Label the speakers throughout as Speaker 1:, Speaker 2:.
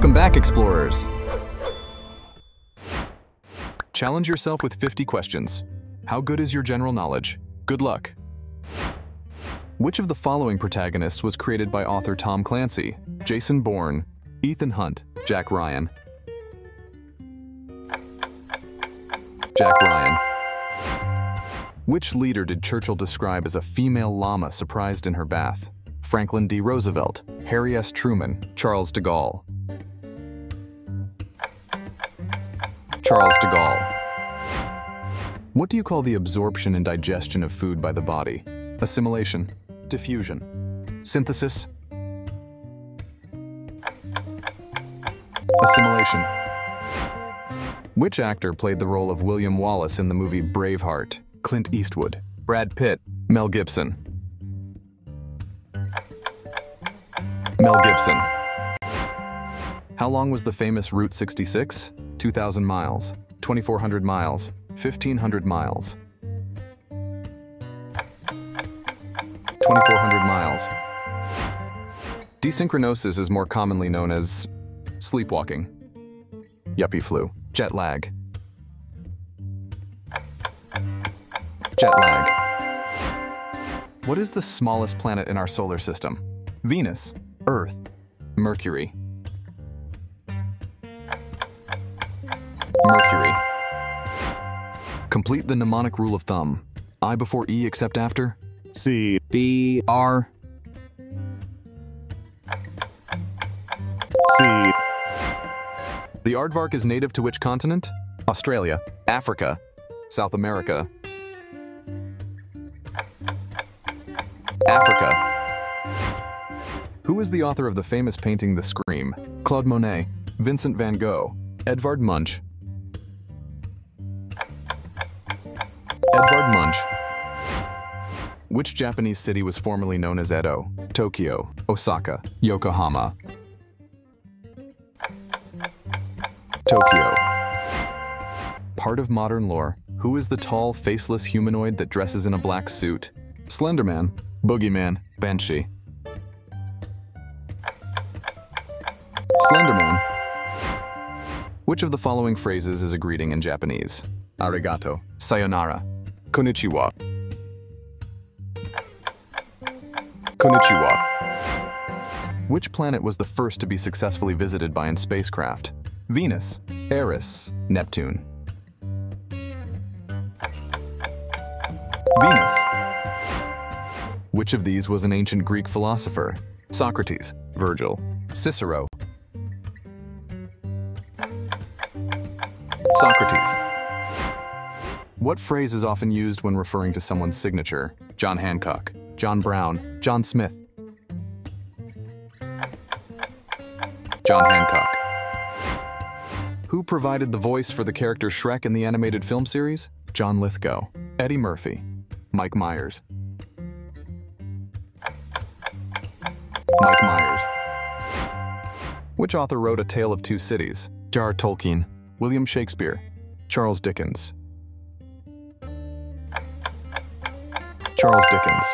Speaker 1: Welcome back, explorers. Challenge yourself with 50 questions. How good is your general knowledge? Good luck. Which of the following protagonists was created by author Tom Clancy? Jason Bourne, Ethan Hunt, Jack Ryan. Jack Ryan. Which leader did Churchill describe as a female llama surprised in her bath? Franklin D. Roosevelt, Harry S. Truman, Charles de Gaulle. Charles de Gaulle. What do you call the absorption and digestion of food by the body? Assimilation, diffusion, synthesis, assimilation. Which actor played the role of William Wallace in the movie Braveheart? Clint Eastwood, Brad Pitt, Mel Gibson. Mel Gibson. How long was the famous Route 66? 2,000 miles, 2,400 miles, 1,500 miles. 2,400 miles. Desynchronosis is more commonly known as sleepwalking, yuppie flu, jet lag. Jet lag. What is the smallest planet in our solar system? Venus, Earth, Mercury. Mercury. Complete the mnemonic rule of thumb. I before E except after?
Speaker 2: C
Speaker 1: B R
Speaker 2: C
Speaker 1: The aardvark is native to which continent? Australia, Africa, South America. Africa. Who is the author of the famous painting The Scream? Claude Monet, Vincent van Gogh, Edvard Munch. Edvard Munch. Which Japanese city was formerly known as Edo? Tokyo, Osaka, Yokohama. Tokyo. Part of modern lore. Who is the tall, faceless humanoid that dresses in a black suit? Slenderman, Boogeyman, Banshee. Slenderman. Which of the following phrases is a greeting in Japanese? Arigato, sayonara, konnichiwa. Konnichiwa. Which planet was the first to be successfully visited by a spacecraft? Venus, Eris, Neptune. Venus. Which of these was an ancient Greek philosopher? Socrates, Virgil, Cicero. Socrates. What phrase is often used when referring to someone's signature? John Hancock, John Brown, John Smith. John Hancock. Who provided the voice for the character Shrek in the animated film series? John Lithgow, Eddie Murphy, Mike Myers. Mike Myers. Which author wrote A Tale of Two Cities? Jar Tolkien, William Shakespeare, Charles Dickens. Charles Dickens.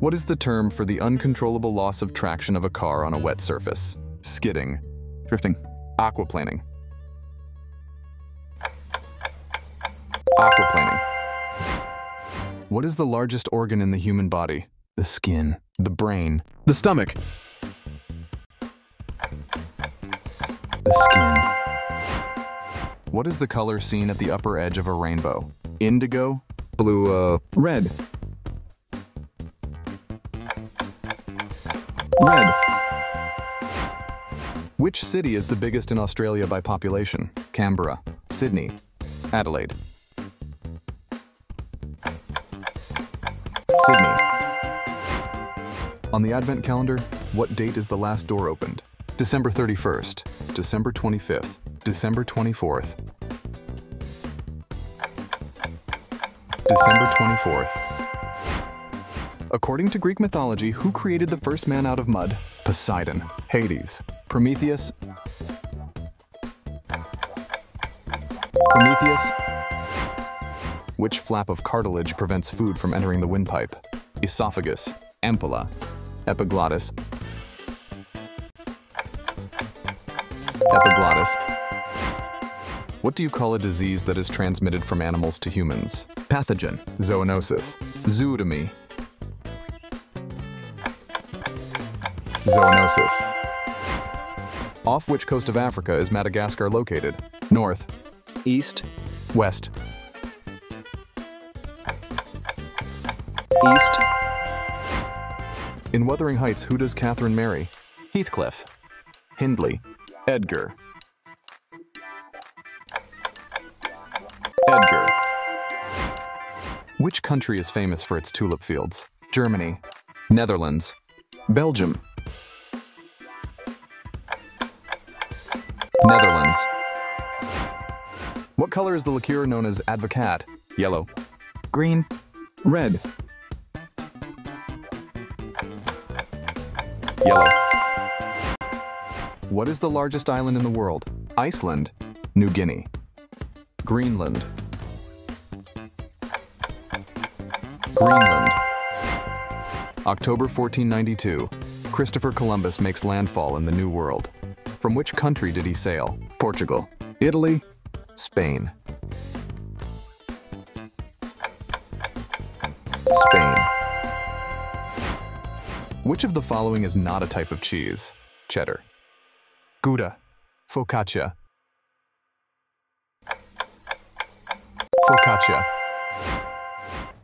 Speaker 1: What is the term for the uncontrollable loss of traction of a car on a wet surface? Skidding, drifting, aquaplaning. Aquaplaning. What is the largest organ in the human body? The skin, the brain, the stomach. The skin. What is the color seen at the upper edge of a rainbow? Indigo, blue, uh, red. Red. Which city is the biggest in Australia by population? Canberra, Sydney, Adelaide. Sydney. On the Advent calendar, what date is the last door opened? December 31st, December 25th, December 24th. December 24th. According to Greek mythology, who created the first man out of mud? Poseidon, Hades, Prometheus. Prometheus. Which flap of cartilage prevents food from entering the windpipe? Esophagus, ampulla, epiglottis. Epiglottis. What do you call a disease that is transmitted from animals to humans? Pathogen. Zoonosis. Zootomy. Zoonosis. Off which coast of Africa is Madagascar located? North, east, west. East. In Wuthering Heights, who does Catherine marry? Heathcliff. Hindley. Edgar. Which country is famous for its tulip fields? Germany. Netherlands. Belgium. Netherlands. What color is the liqueur known as Advocaat? Yellow. Green. Red. Yellow. What is the largest island in the world? Iceland. New Guinea. Greenland. Greenland. October 1492. Christopher Columbus makes landfall in the New World. From which country did he sail? Portugal, Italy, Spain. Spain. Which of the following is not a type of cheese? Cheddar. Gouda. Focaccia. Focaccia.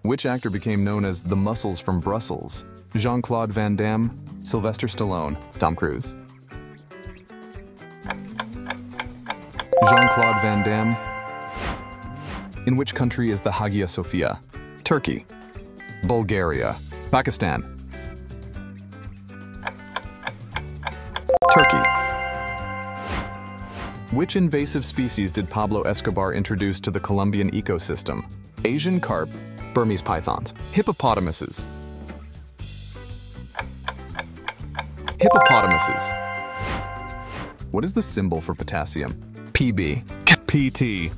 Speaker 1: Which actor became known as the Muscles from Brussels? Jean-Claude Van Damme, Sylvester Stallone, Tom Cruise. Jean-Claude Van Damme. In which country is the Hagia Sophia? Turkey. Bulgaria. Pakistan. Turkey. Which invasive species did Pablo Escobar introduce to the Colombian ecosystem? Asian carp, Burmese pythons, hippopotamuses. Hippopotamuses. What is the symbol for potassium? PB. PT.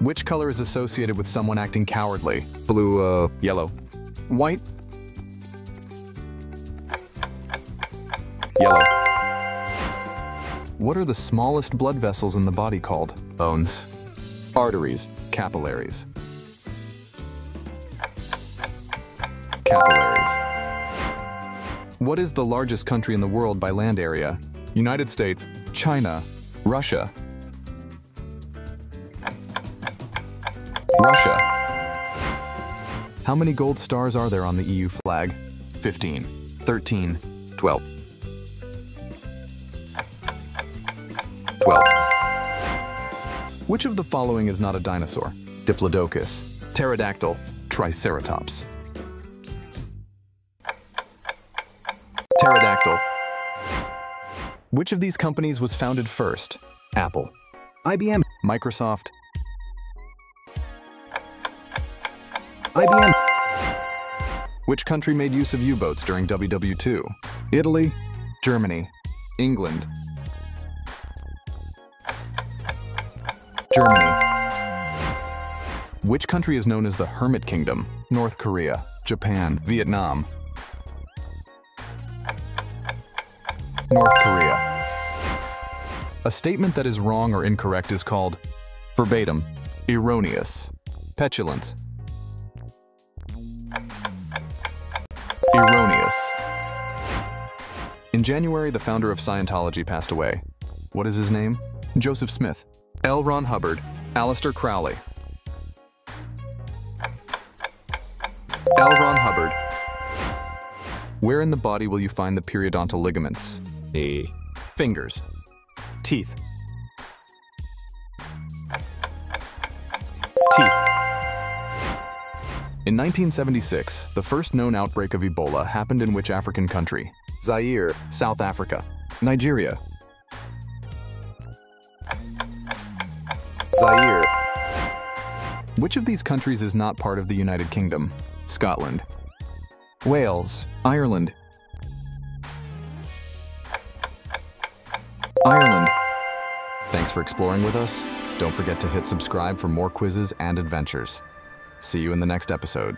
Speaker 1: Which color is associated with someone acting cowardly? Blue, uh, yellow. White? Yellow. What are the smallest blood vessels in the body called? Bones. Arteries. Capillaries. Capillaries. What is the largest country in the world by land area? United States, China, Russia. Russia. How many gold stars are there on the EU flag? 15, 13, 12. Which of the following is not a dinosaur? Diplodocus, pterodactyl, triceratops. Pterodactyl. Which of these companies was founded first? Apple,
Speaker 2: IBM,
Speaker 1: Microsoft,
Speaker 2: IBM,
Speaker 1: Which country made use of U-boats during WW2? Italy, Germany, England. Germany. Which country is known as the Hermit Kingdom? North Korea, Japan, Vietnam. North Korea. A statement that is wrong or incorrect is called verbatim, erroneous, petulant, Erroneous. In January, the founder of Scientology passed away. What is his name? Joseph Smith. L. Ron Hubbard. Aleister Crowley. L. Ron Hubbard. Where in the body will you find the periodontal ligaments? A. Fingers. Teeth. Teeth. In 1976, the first known outbreak of Ebola happened in which African country? Zaire, South Africa, Nigeria. Zaire. Which of these countries is not part of the United Kingdom? Scotland, Wales, Ireland. Ireland. Thanks for exploring with us. Don't forget to hit subscribe for more quizzes and adventures. See you in the next episode.